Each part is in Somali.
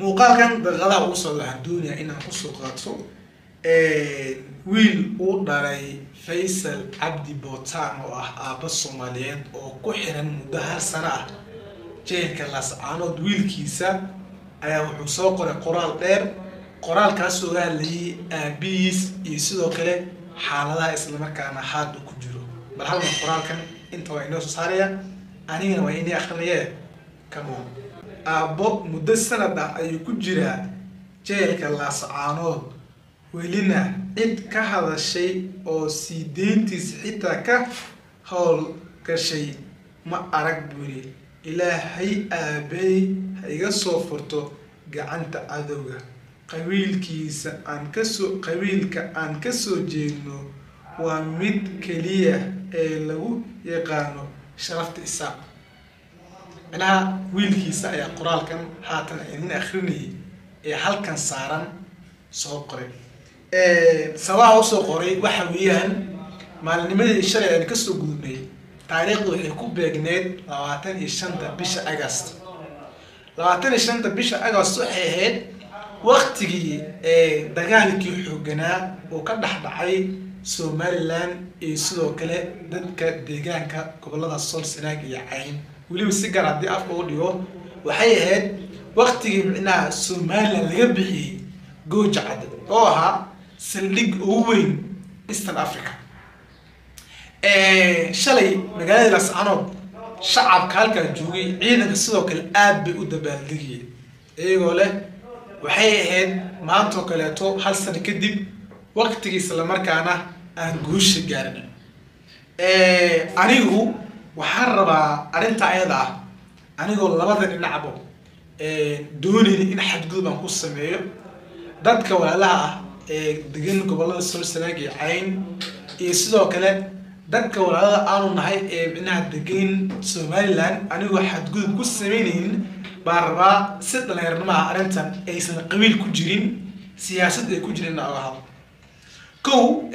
muuqaalkan daqiiqadaha ugu soo lahan doonaya inaan ku soo qaato wiil uu dhalay faysal cabdi bootaan oo ah aabba soomaaliyeed oo ku xiran muddo hal sano ah. Jeelka laascaanood wiilkiisa ayaa wuxuu soo qoray qoraal dheer qoraalkaas oga hadlayay aabihiis iyo sidoo kale xaaladaha islamarkaana haada ku jiro. Bal halma qoraalkan inta waa inoo soo saaraya anigana waa inii akrinaya kamoon aabbo muddo sanad ah ayuu ku jiraa jeelka laascaanood welina cid ka hadashay oo sii deyntiisa xitaa ka howl gashay ma arag buuri ilaahay aabey ha iga soo furto gacanta cadowga qabiilkiisa aan ka soo qabiilka aan ka soo jeedno waa mid keliya ee lagu yaqaano sharafta isaaq micnaha wiilkiisa ayaa qoraalkan haatan idin akrinayay ee halkan saaran soo qoray. Sabaha u soo qoray waxa weeyaan maalinimadii shalay aan ka soo gudubnay taariikhdu waxay ku beegneed labaatan iyo shanta bisha agast labaatan iyo shanta bisha agast waxay ahayd waktigii dagaalkii xooganaa uu ka dhex dhacay somalilan iyo sidoo kale dadka deegaanka gobollada sool sanaag iyo cayn weliba si gaar haddii afka u dhigo. Waxay ahayd waktigii micnaha somalilan laga bixiyey gooja cadde oo ahaa saldhig ugu weyn eastern africa. Shalay magaalada lascanood shacabka halkaa joogay ciidanka sidoo kale aad bay u dabaaldegiyeen iyagoo leh waxay ahayd maantoo kaleeto hal sano kadib waktigii islamarkaana aan guusha gaarin anigu waxaan rabaa arrinta ayada ah anigoo labada dhinacbo doonayna in xadgudub aan ku sameeyo. Dadka walaalaha ah ee degan gobollada sool sanaag iyo cayn iyo sidoo kale dadka walaalada aanu nahay ee micnaha degan somalilan anigoo xadgudub ku sameynaynin baan rabaa si dhallinyarnimaha arrintan aysan qabiil ku jirin siyaasad ay ku jirin oga hadlo kow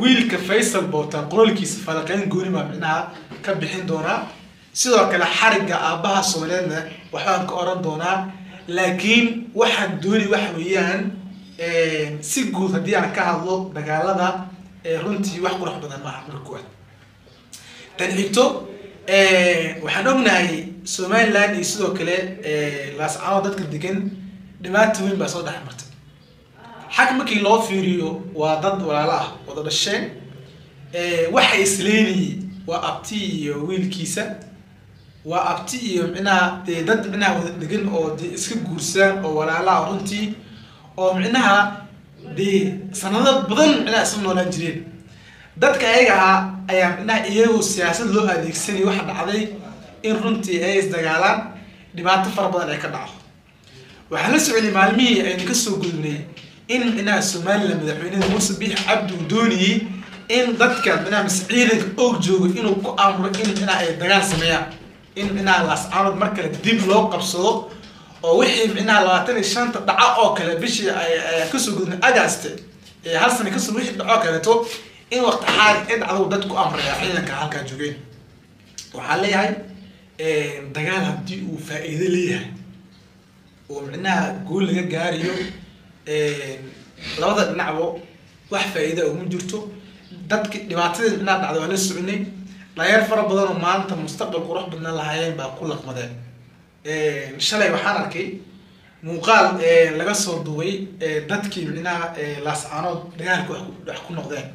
wiilka faysal bootaan qorolkiisa falaqeyn gooni baa micnaha ka bixin doonaa. Sidoo kale xarigga aabbaha soomaaliyeedna waxbaan ka oran doonaa laakiin waxaan dooni waxa weeyaan si guud haddii aan ka hadlo dagaalada runtii wax qurux badan maaha marka kuwaad. Tan xigto waxaan ognahay somalilan iyo sidoo kale laascaanood dadka degan dhibaata weyn baa soo dhex martay xag markii loo fiiriyo waa dad walaalo ah wada dhasheen. Waxa isleynayay waa abti iyo wiilkiisa. Waa abti iyo micnaha dee dad micnaha wada degan oo dee iska guursaan oo walaalaha runtii oo micnaha dee sanado badan micnaha isla noolaan jireen. Dadka ayaga ahaa ayaa micnaha iyagoo siyaasad loo adeegsanaya waxa dhacday in runtii ay isdagaalaan dhibaato fara badan ay ka dhaco waxaan la soconay maalmihii aynu ka soo gudubnay in micnaha somalilan madaxweynada muuse biix cabdi uu doonayey in dadka micnaha mise ciidanka oog joogo inuu ku amro in micnaha ay dagaal sameeyaan in micnaha laascaanood mar kale dib loo qabsado oo wixii micnaha labaatan iyo shanta dhaco oo kale bishii ka soo gudubnay agaste ee hal sana ka soo wixii dhaco kaleeto in waqti xaali in dhacdo dad ku amraya ciidanka halkaa joogeen. Waxaan leeyahay dagaal haddii uu faa-iido leeyahay oo micnaha guul laga gaarayo labada dhinacbo wax faa-iida uma jirto. Dadki dhibaatadii micnaha dhacda waa la soconay dhayaar fara badan oo maanta mustaqbal qurux badna lahaayeen baa ku laqmadeen. Shalay waxaan arkay muuqaal laga soo duubay dadkii micnaha laascaanood dagaalka wax ku noqdeen.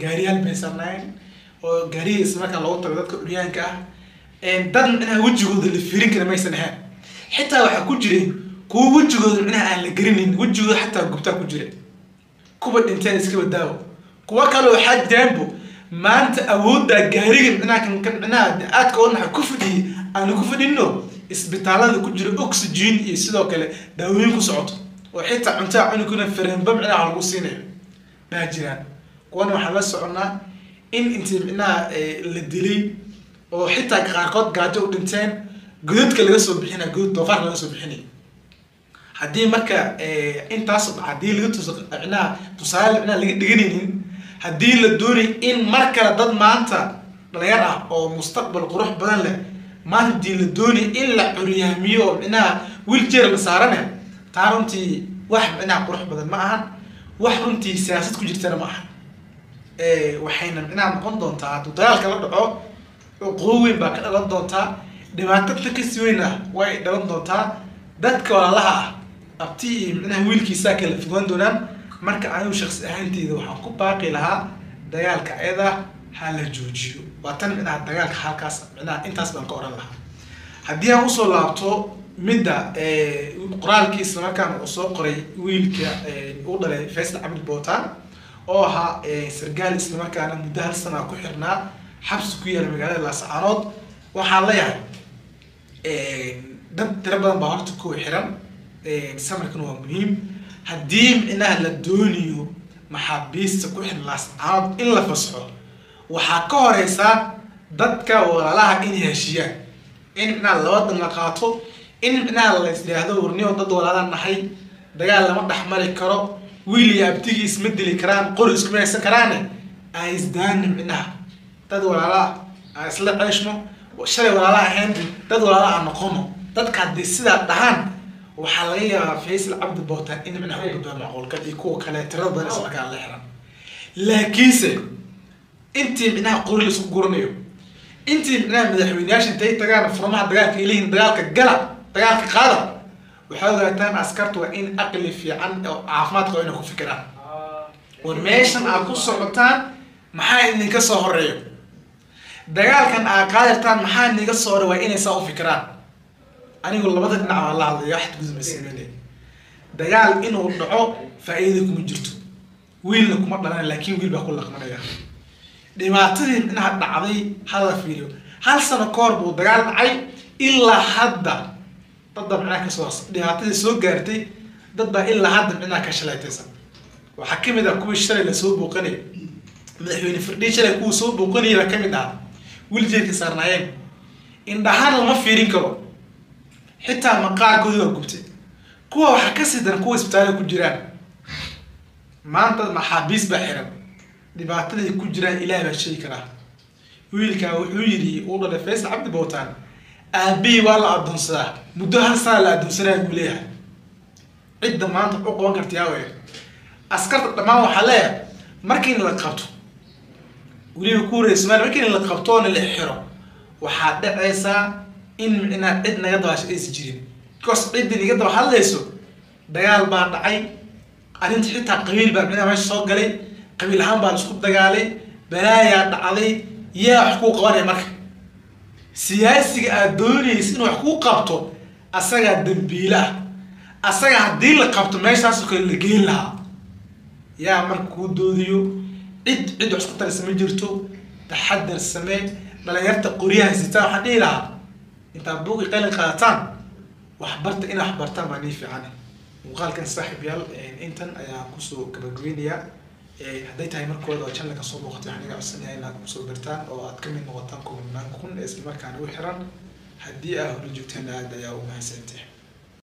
Gaariyaal bay sarnaayeen oo gaariyii islamarkaa loogu tago dadka dhulyaanka ah. Dad micnaha wejigooda la fiirin kara maysan ahayn. Xitaa waxaa ku jiray kuwa wejigooda micnaha aan la garinin wejigooda xataa gubtaa ku jira. Kuwa dhinteen iska badaawo kuwa kale waxaa jiraanbo maanta awooddaa gaariga micnaha aadka oo naxa ku fadhiyay aanu ku fadhino isbitaalada ku jira oxygen iyo sidoo kale daawooyin ku socoto. Oo xitaa cuntaa cunuguna farenba micnaha lagu siinayo. Baa jiraan. Kuwana waxaan la soconaa in intii micnaha la dilay oo xitaa qaarkood gaajo u dhinteen godadka laga soo bixinaya godad doofaarka laga soo bixinaya haddii marka intaas haddii laga tus micnaha tusaale micnaha laga dhiganaynin haddii la doonay in mar kale dad maanta dhalinyar ah oo mustaqbal qurux badan leh maanta haddii la doonay in la curyaamiyo oo micnaha wiiljeer la saarane taa runtii wax micnaha qurux badan ma ahan wax runtii siyaasad ku jirtana ma aha waxayna micnaha noqon doontaa hadduu dagaalka la dhaco cuqubo weyn baa ka dhalan doontaa dhibaato ta kasi weyn ah way dhalan doontaa dadka walaalaha ah abti iyo micnaha wiilkiisaa kala fogaan doonaan marka anigu shaksi ahaanteyda waxaan ku baaqi lahaa dagaalka ayada ha la joojiyo. Waa tan micnaha dagaalka halkaas micnaha intaas baan ka oran lahaa. Haddii aan u soo laabto midda qoraalkii isla markaan uu soo qoray wiilka uu dhalay faysal cabdi bootaan oo ahaa sargaal isla markaana muddo hal sana ku xirnaa xabsi ku yaalla magaalada laascaanood waxaan leeyahay dad tiro badan baa horta kuwa xiran samarkan waa muhiim. Haddii micnaha la doonayo maxaabiista ku xiran laascaanood in la fasxo waxaa ka horeysaa dadka walaalaha inay heshiiyaan. In micnaha labadan la qaato in micnaha la is yidhaahdo warniyo dad walaala nahay dagaal lama dhex mari karo wiil iyo abtigii isma dili karaan qori iskuma haysan karaane. Aan isdaani micnaha dad walaala aan isla ceeshno shalay walaala ahayn dad walaala aan noqono. Dadka haddii sidaa dhahaan waxaa laga yaabaa faysal cabdi bootaan in micnaha u badbaa macquulkad iyo kuwa kale tirada badan isla la xiran. Laakiinse intii micnaha qori la isku guranayo intii micnaha madaxweyneyaasha intay tagaan furmaha dagaalka ay leeyihiin dagaalka gala dagaalka qaada waxaa ogaataan askarta waa in aqli fiican oo caafimaad qabo inay ku fikiraan. War meeshan aad ku socotaan maxaa idinka soo horeeyo? Dagaalkan aad qaadirtaan maxaa idinka soo hore waa inay saa u fikiraan anigu labada dhinac baa la hadlaya waxad gudmaysameyne dagaal inuu dhaco faa-iida kuma jirto. Wiilna kuma dhalan laakiin wiil baa ku laqmanaya. Dhibaatadii micnaha dhacday hala fiiriyo. Hal sano ka hor buu dagaal dhacay ilaa hadda dadba micnaha ka soo dhibaatadii soo gaartay dad baa ilaa hadda micnaha ka shalaytaysan waxaa ka mid ah kuwii shalay la soo booqanaya madaxweyne firdhii shalay kuwa soo booqanaya baa ka mid ah. Wiljeerka saarnaayeen. Indhahaan lama fiirin karo xitaa maqaarkoodi waa gubtay. Kuwa waxaa ka sii daran kuwa isbitaala ku jiraan. Maanta maxaabiis baa xiran. Dhibaataday ku jiraan ilaah baa sheegi karaa. Wiilkaa wuxuu yidhi uu dhalay faysal cabdi bootaan. Aabihii waa la adoonsadaa muddo hal sana la adoonsanaya buu leeyahay. Cidda maanta u qaban karta yaa wey askarta dhammaan waxaa leeyahay markiina la qabto. Weliba ku somalia markiina la qabtoona la xiro. Waxaa dhacaysaa in micnaa cid naga dabaasho aysa jirin. Because ciddii naga daba hadlayso dagaal baa dhacay arrinta xitaa qabiil baa micnaha meesha soo galay qabiil ahaan baa la isku dagaalay balaayaa dhacday yaa wax kuu qabanaya marka. Siyaasiga aad doonaysa inuu wax kuu qabto asagaa dambiile ah. Asaga haddii la qabto meeshaasoo kale la geyn lahaa. Yaa marka kuu doodiyo cid cid wax isku taraysa ma jirto taxadar samee dhalinyarta qoryaha sitaan waxaan dhihi lahaa intaad buuqi qalin qaadataan waxbarta inaa waxbartaan baa nii fiican muuqaalkan saaxiib yaal intan ayaa ku soo gabagabeynayaa. Hadday tahay markooda oo channelka soo booqatay waxaan iga codsanaya inaad ku soo birtaan oo aad ka mid noqotaan kumanaan kun islamarkaana u xiran. Haddii aa hore joogteen aad ayaa u mahadsantahay